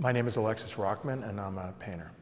My name is Alexis Rockman, and I'm a painter.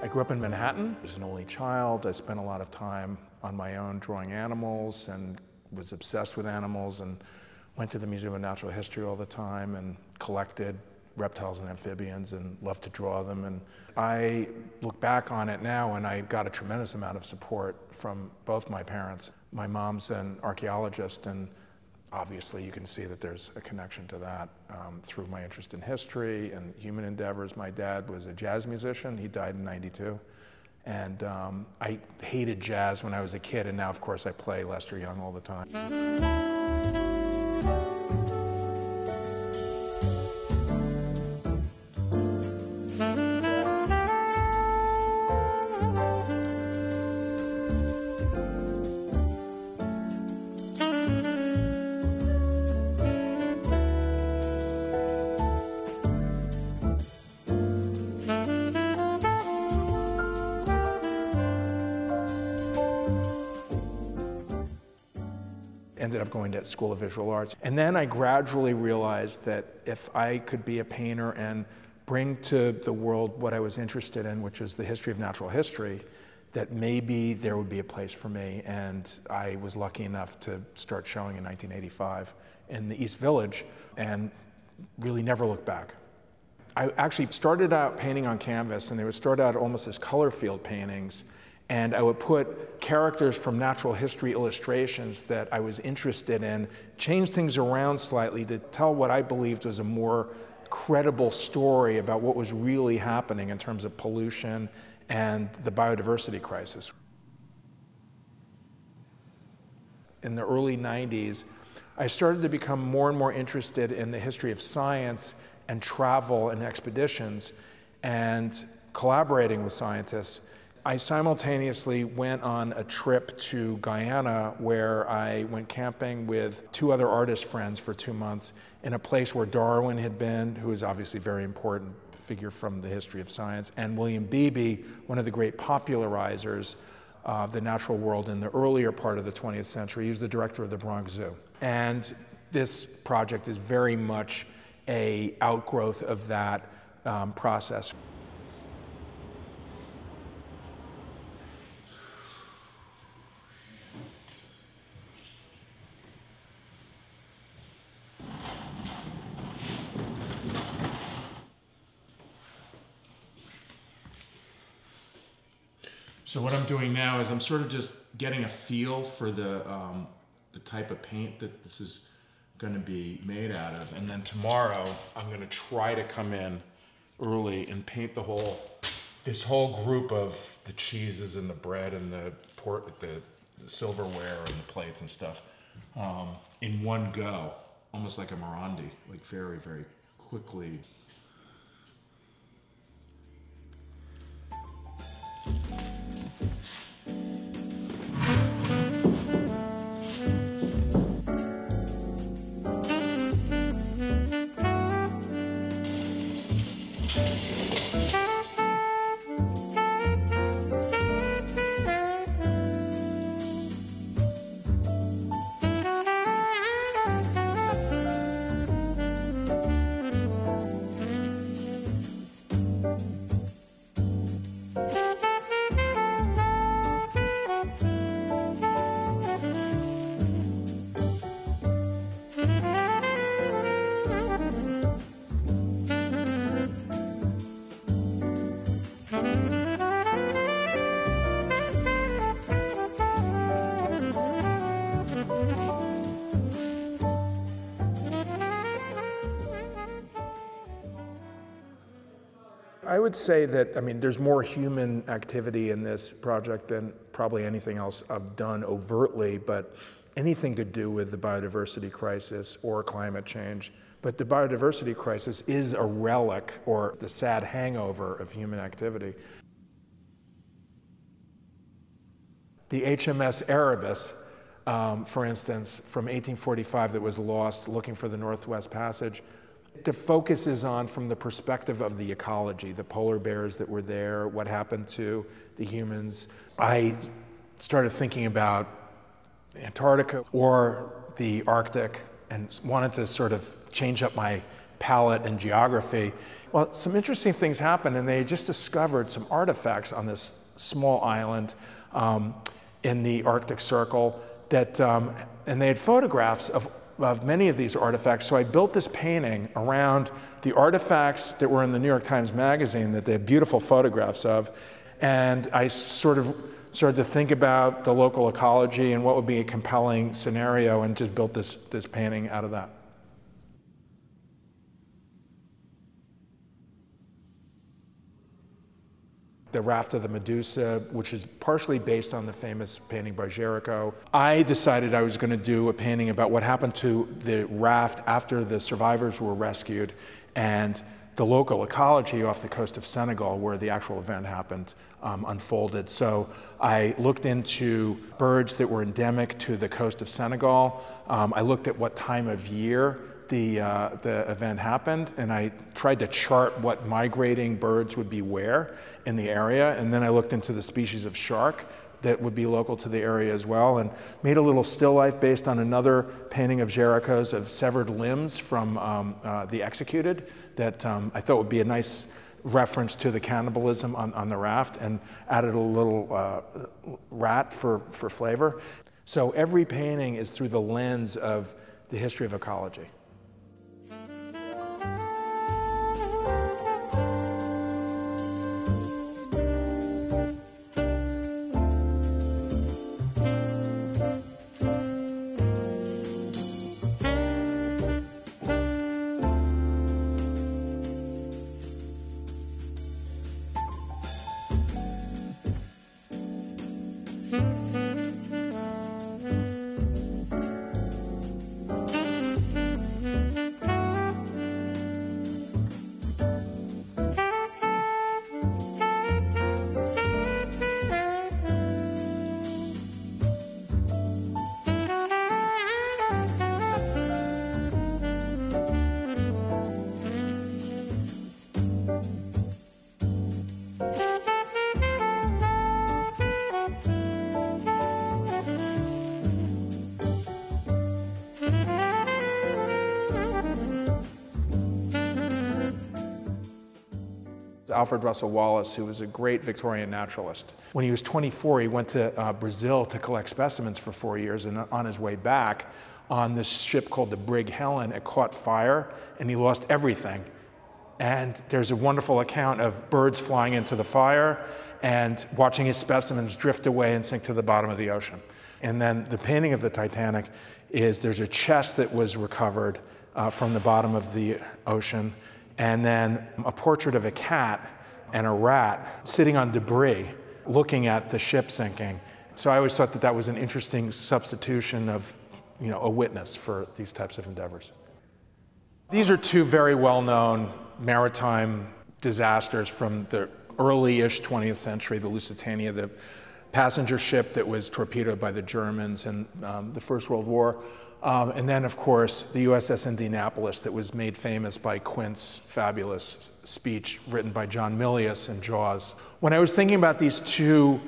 I grew up in Manhattan. As an only child, I spent a lot of time on my own drawing animals and was obsessed with animals and went to the Museum of Natural History all the time and collected reptiles and amphibians and loved to draw them. And I look back on it now and I got a tremendous amount of support from both my parents. My mom's an archaeologist and obviously you can see that there's a connection to that um, through my interest in history and human endeavors. My dad was a jazz musician. He died in 92. And um, I hated jazz when I was a kid, and now, of course, I play Lester Young all the time. Up going to School of Visual Arts. And then I gradually realized that if I could be a painter and bring to the world what I was interested in, which is the history of natural history, that maybe there would be a place for me. And I was lucky enough to start showing in 1985 in the East Village and really never looked back. I actually started out painting on canvas, and they would start out almost as color field paintings and I would put characters from natural history illustrations that I was interested in, change things around slightly to tell what I believed was a more credible story about what was really happening in terms of pollution and the biodiversity crisis. In the early 90s, I started to become more and more interested in the history of science and travel and expeditions and collaborating with scientists I simultaneously went on a trip to Guyana where I went camping with two other artist friends for two months in a place where Darwin had been, who is obviously a very important figure from the history of science, and William Beebe, one of the great popularizers of the natural world in the earlier part of the 20th century. He was the director of the Bronx Zoo. And this project is very much a outgrowth of that um, process. So what I'm doing now is I'm sort of just getting a feel for the, um, the type of paint that this is gonna be made out of. And then tomorrow, I'm gonna try to come in early and paint the whole, this whole group of the cheeses and the bread and the port, the, the silverware and the plates and stuff um, in one go, almost like a Morandi, like very, very quickly. Would say that, I mean, there's more human activity in this project than probably anything else I've done overtly, but anything to do with the biodiversity crisis or climate change. But the biodiversity crisis is a relic or the sad hangover of human activity. The HMS Erebus um, for instance, from 1845 that was lost looking for the Northwest Passage. The focus is on from the perspective of the ecology, the polar bears that were there, what happened to the humans. I started thinking about Antarctica or the Arctic and wanted to sort of change up my palette and geography. Well, some interesting things happened, and they just discovered some artifacts on this small island um, in the Arctic Circle that, um, and they had photographs of, of many of these artifacts. So I built this painting around the artifacts that were in the New York Times Magazine that they had beautiful photographs of. And I sort of started to think about the local ecology and what would be a compelling scenario and just built this, this painting out of that. The Raft of the Medusa, which is partially based on the famous painting by Géricault. I decided I was going to do a painting about what happened to the raft after the survivors were rescued and the local ecology off the coast of Senegal, where the actual event happened, um, unfolded. So I looked into birds that were endemic to the coast of Senegal. Um, I looked at what time of year the, uh, the event happened, and I tried to chart what migrating birds would be where in the area. And then I looked into the species of shark that would be local to the area as well, and made a little still life based on another painting of Géricault's of severed limbs from um, uh, The Executed that um, I thought would be a nice reference to the cannibalism on, on the raft, and added a little uh, rat for, for flavor. So every painting is through the lens of the history of ecology. Alfred Russel Wallace, who was a great Victorian naturalist. When he was 24, he went to uh, Brazil to collect specimens for four years, and on his way back, on this ship called the Brig Helen, it caught fire, and he lost everything. And there's a wonderful account of birds flying into the fire and watching his specimens drift away and sink to the bottom of the ocean. And then the painting of the Titanic is there's a chest that was recovered uh, from the bottom of the ocean and then a portrait of a cat and a rat sitting on debris looking at the ship sinking. So I always thought that that was an interesting substitution of you know, a witness for these types of endeavors. These are two very well-known maritime disasters from the early-ish 20th century, the Lusitania, the passenger ship that was torpedoed by the Germans in um, the First World War, um, and then, of course, the USS Indianapolis that was made famous by Quint's fabulous speech written by John Milius in Jaws. When I was thinking about these two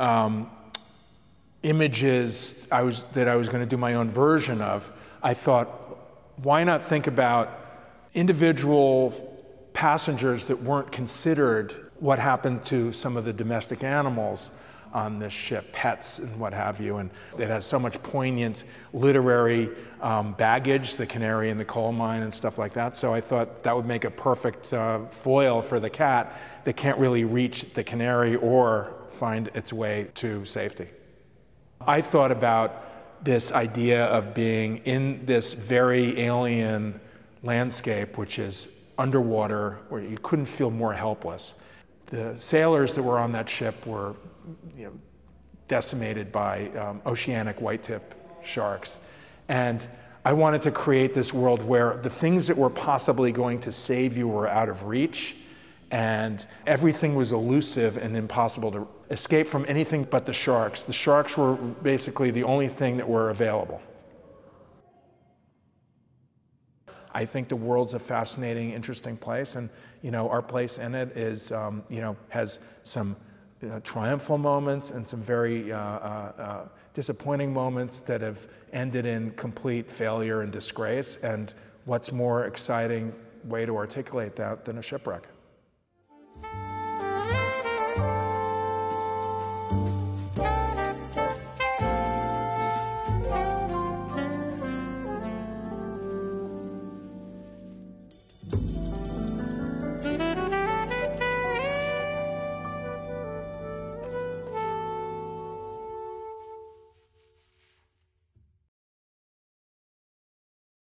um, images I was, that I was going to do my own version of, I thought, why not think about individual passengers that weren't considered what happened to some of the domestic animals on this ship, pets and what have you. And it has so much poignant literary um, baggage, the canary in the coal mine and stuff like that. So I thought that would make a perfect uh, foil for the cat that can't really reach the canary or find its way to safety. I thought about this idea of being in this very alien landscape, which is underwater, where you couldn't feel more helpless. The sailors that were on that ship were you know, decimated by um, oceanic white-tip sharks. And I wanted to create this world where the things that were possibly going to save you were out of reach and everything was elusive and impossible to, escape from anything but the sharks. The sharks were basically the only thing that were available. I think the world's a fascinating, interesting place, and you know our place in it is, um, you know, has some uh, triumphal moments and some very uh, uh, uh, disappointing moments that have ended in complete failure and disgrace. And what's more exciting way to articulate that than a shipwreck?